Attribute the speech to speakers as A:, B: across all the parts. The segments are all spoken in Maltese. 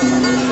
A: Thank you.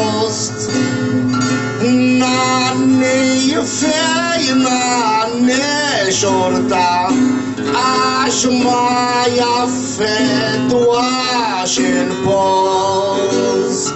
A: lost. Nane fey nane shorta Ashma yafet washin
B: post.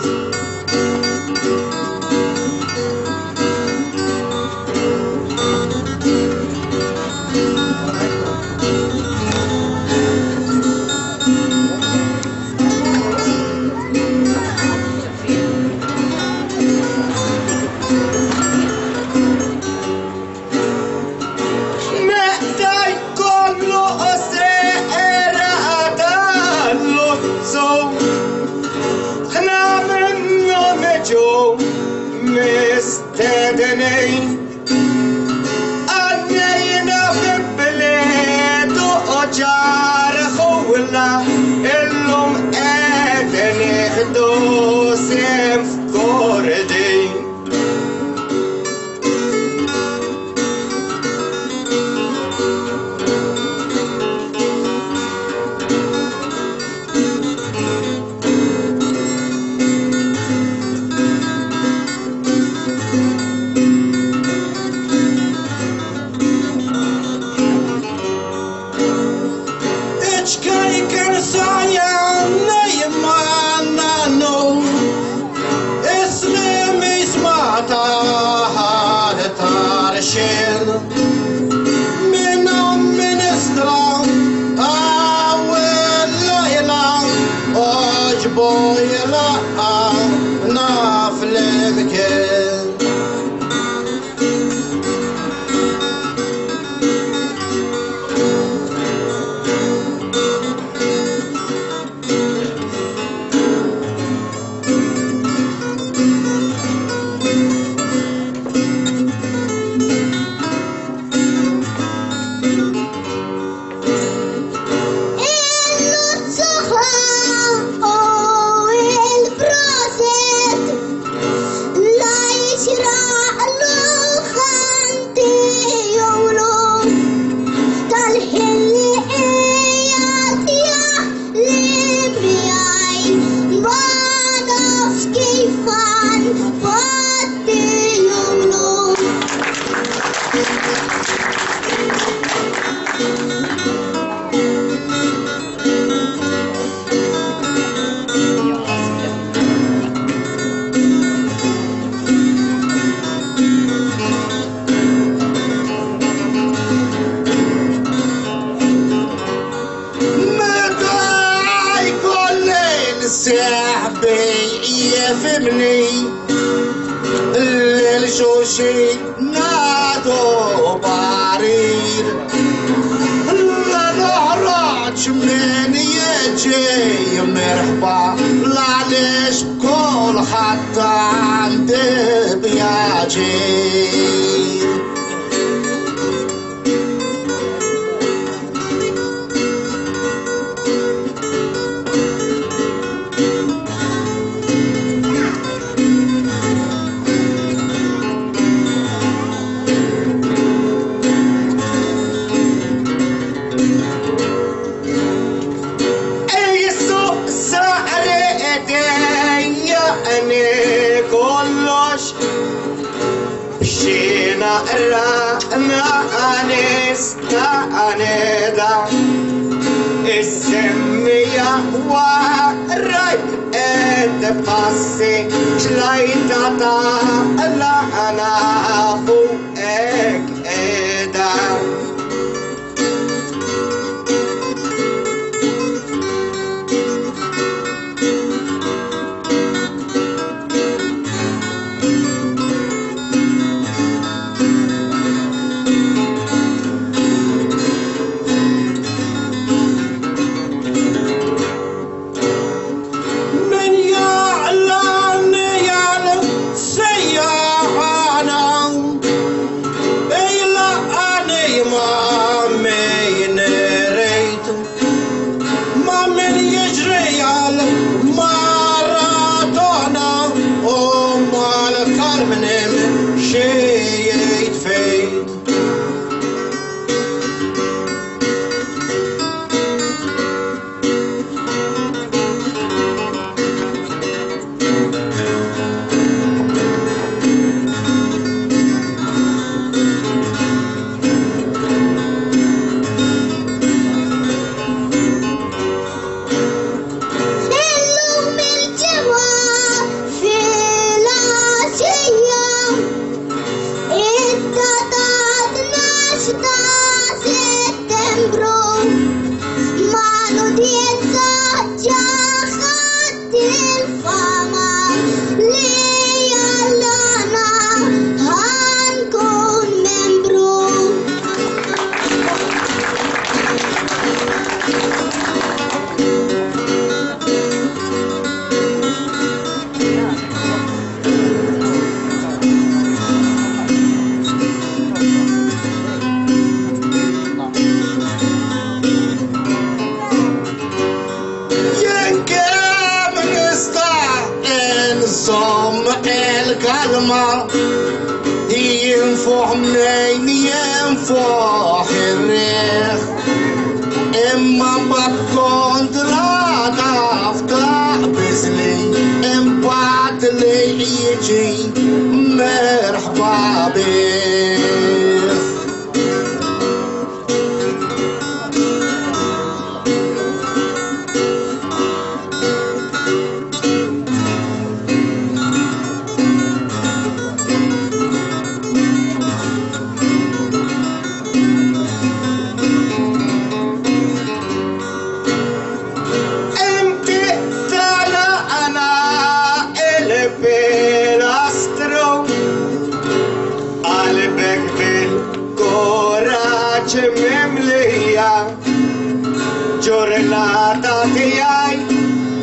C: Ναι, ε, τα Καταδίαι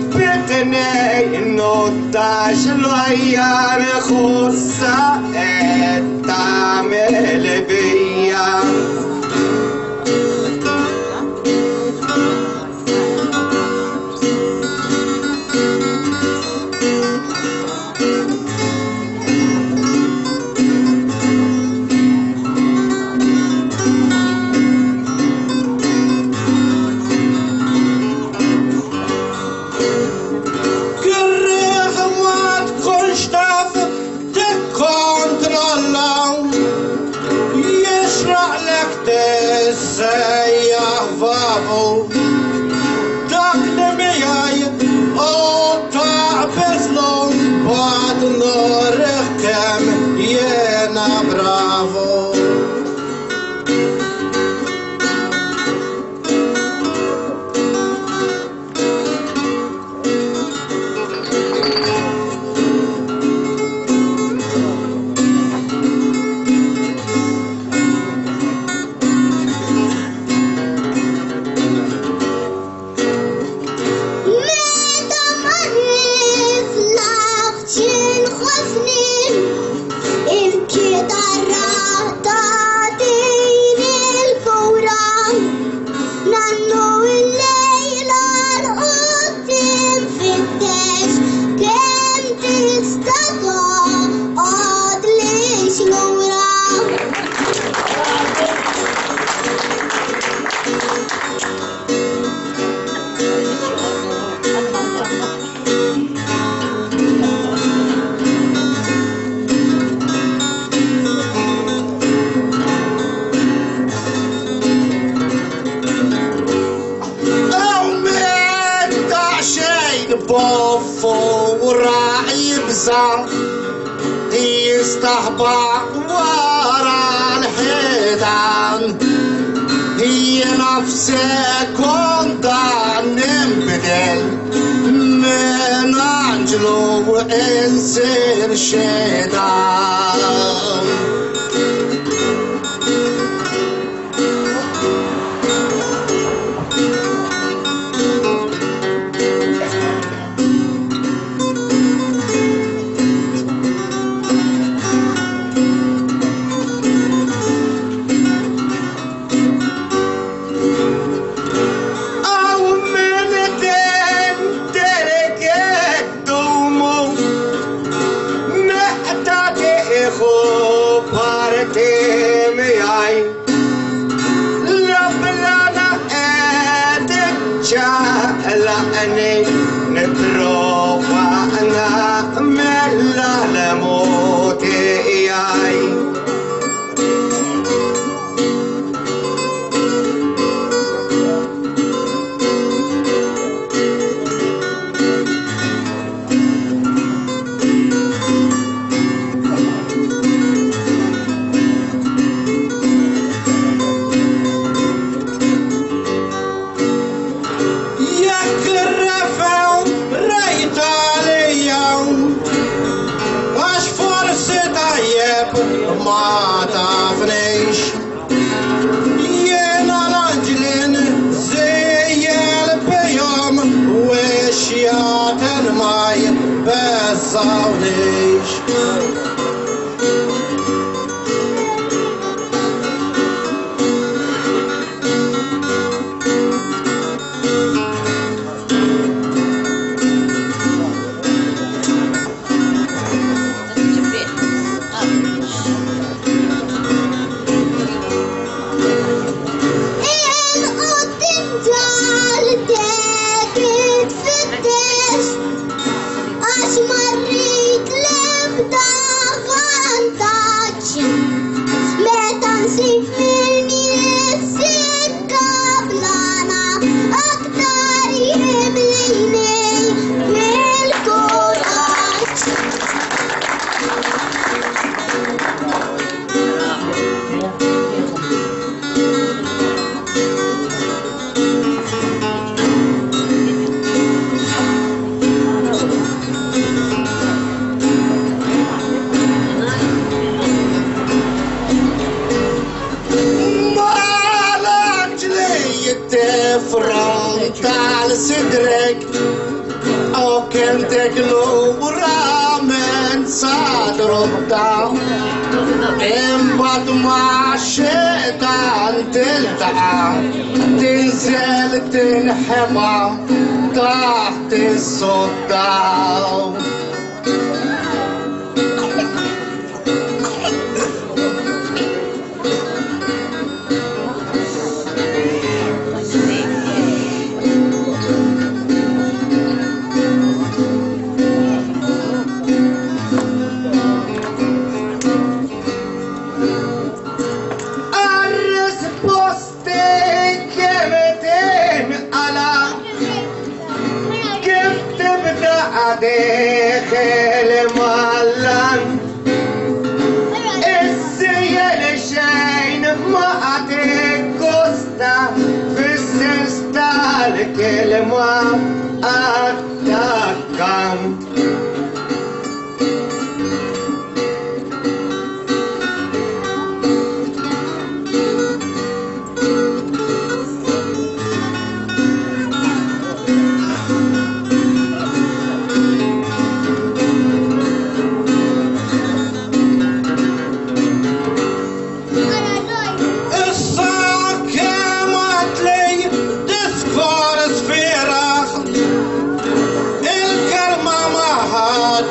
C: πετενέγνοντας λόγια χώσα τα μελεπία
A: والراعي بزار يستهبى ورا الحيدان هي نفسي كنت نبدل من انجلو وانسان شيطان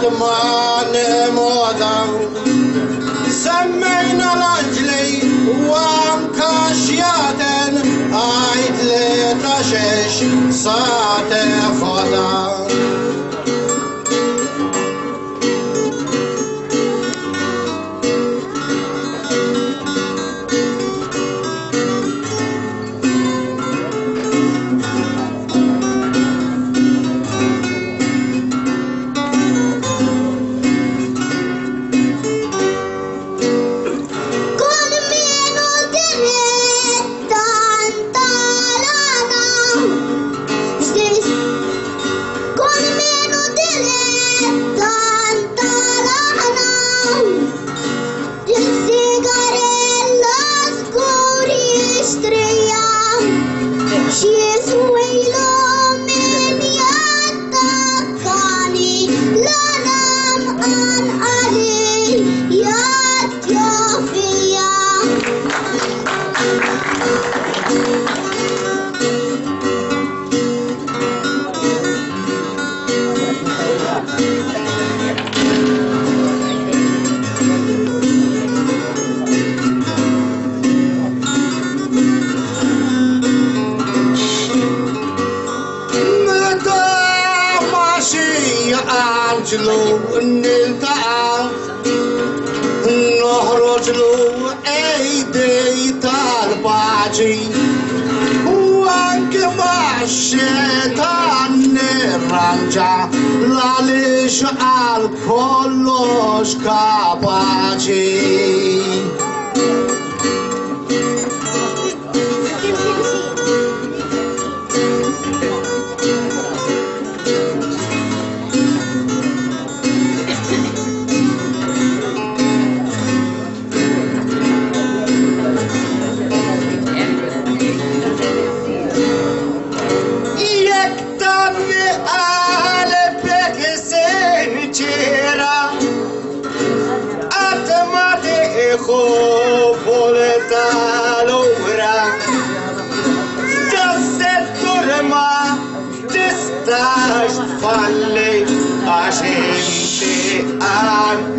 D: ظلمان موضع سمينا الأجلي وامكاشيات عيد لتشش صات فضع
C: I'm.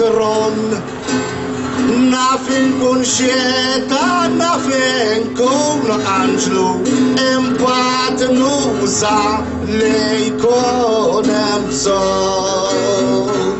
A: tron Na fin kun xieta, na fin kun anġlu Impat nuza li kun emżon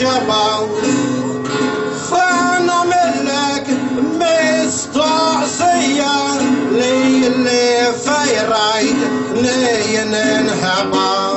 D: شبع فانا منك مستعصية ليلي في رايد لين انهبط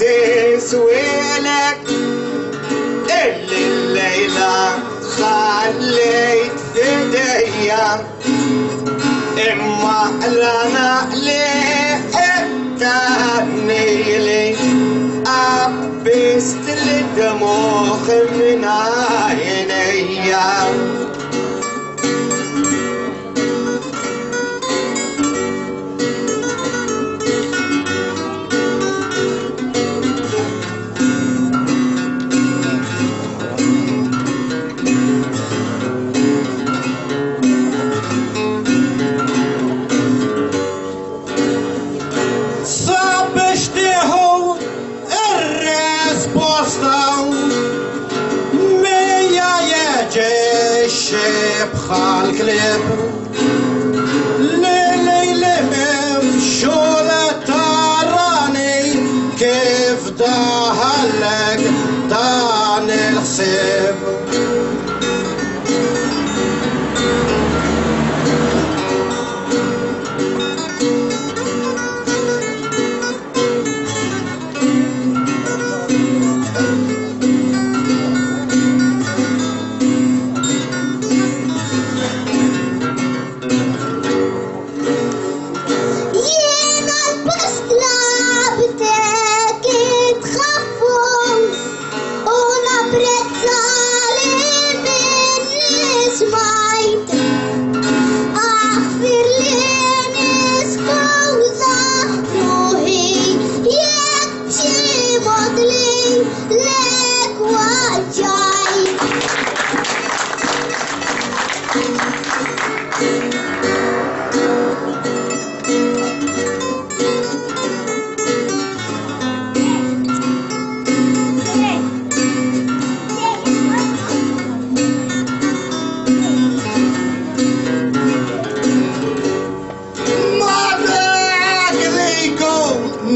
C: تسويلك اللي الليلة خليت في اما اما لنا لحتاني لي ابست لدموخ من عينيا
D: devil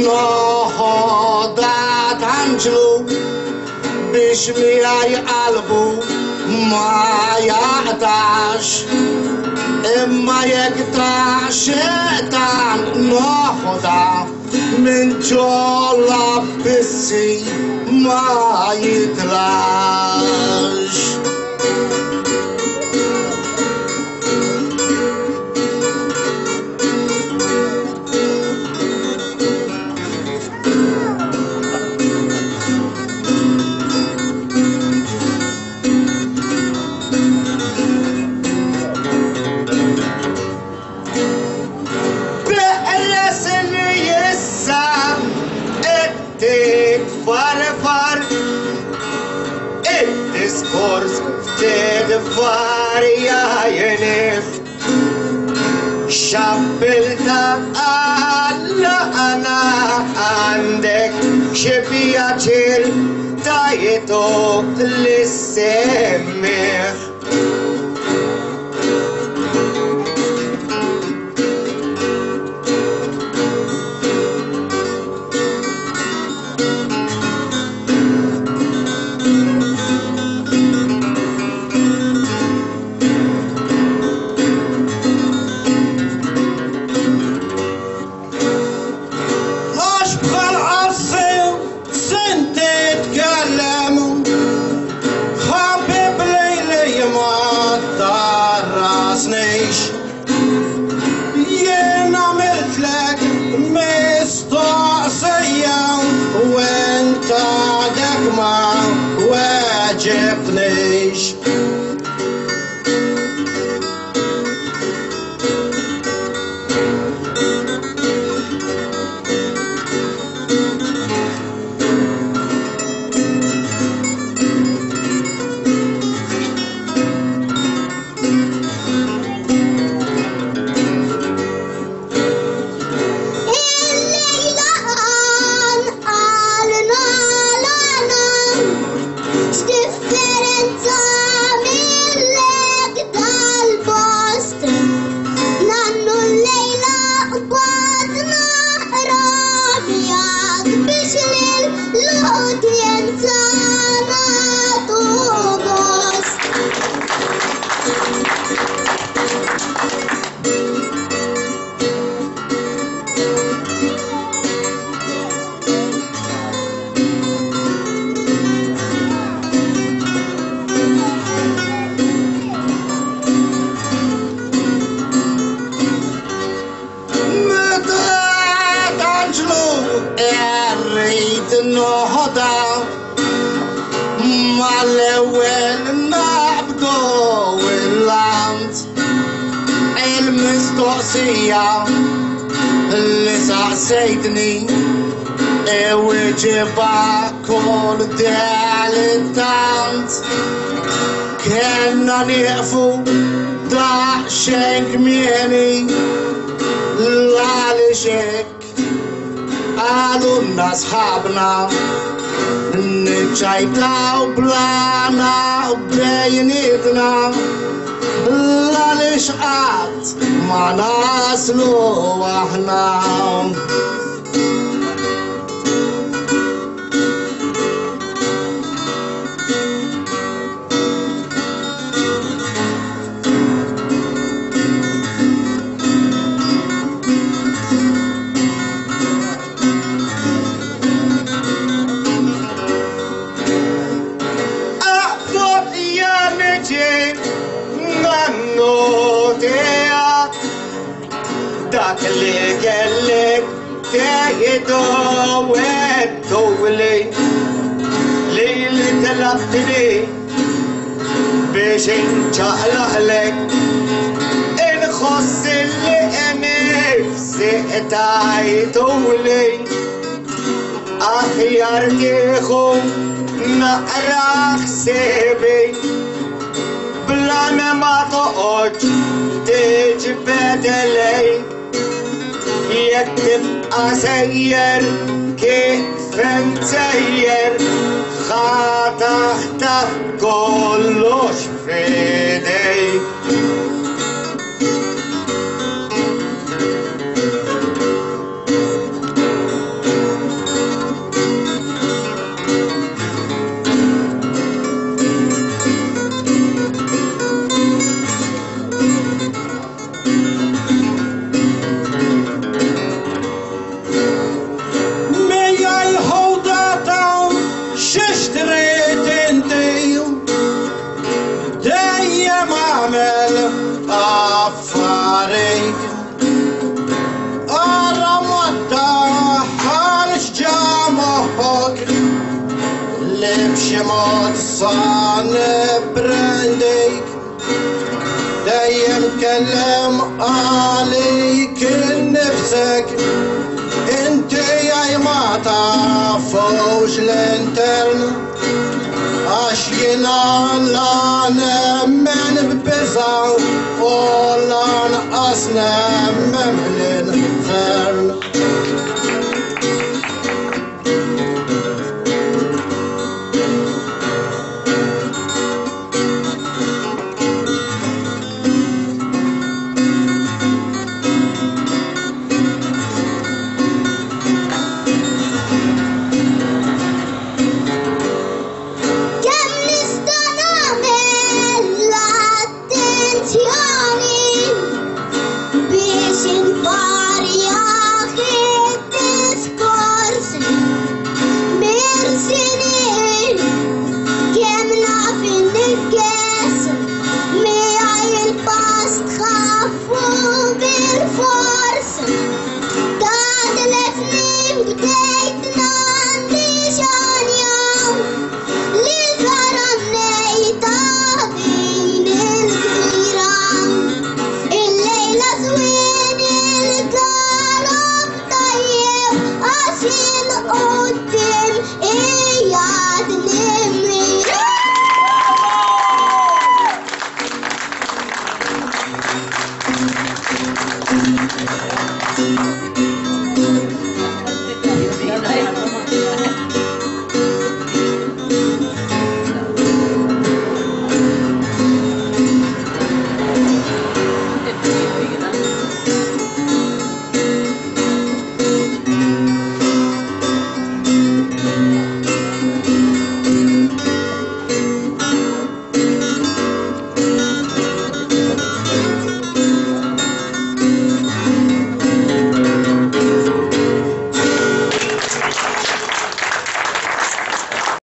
A: Noħodat ħanġlu biex miħaj qalbu ma jaqtax imma jek taċetan noħda minn ġolla bissi ma jitlax.
C: l-varja jenif xabbilta għanna għandek xibjaċir tajitu l-semmif
A: kena nieqfu daqxek mieni l-għalixek għalunna sħabna nċajtaw blana bdejnitna l-għalix għat ma naslu aħna
C: اللي قالك تايدوين طولي ليلة لفتني باش انشقلق لك الخص اللي نفسي تعيطولي أخيار كيخو نقرا حسابي بلا ما تقعد تجبد لي Jek tibqa sejjer kif sejjer ħataħta kollox fidejk
D: ġemot san brandejk Dejjem kellem għalik il-nifsek Inti għaj ma tafux l-intern Għax jina l-għanemmen b'bizaw U l-għan asnemmen b'lin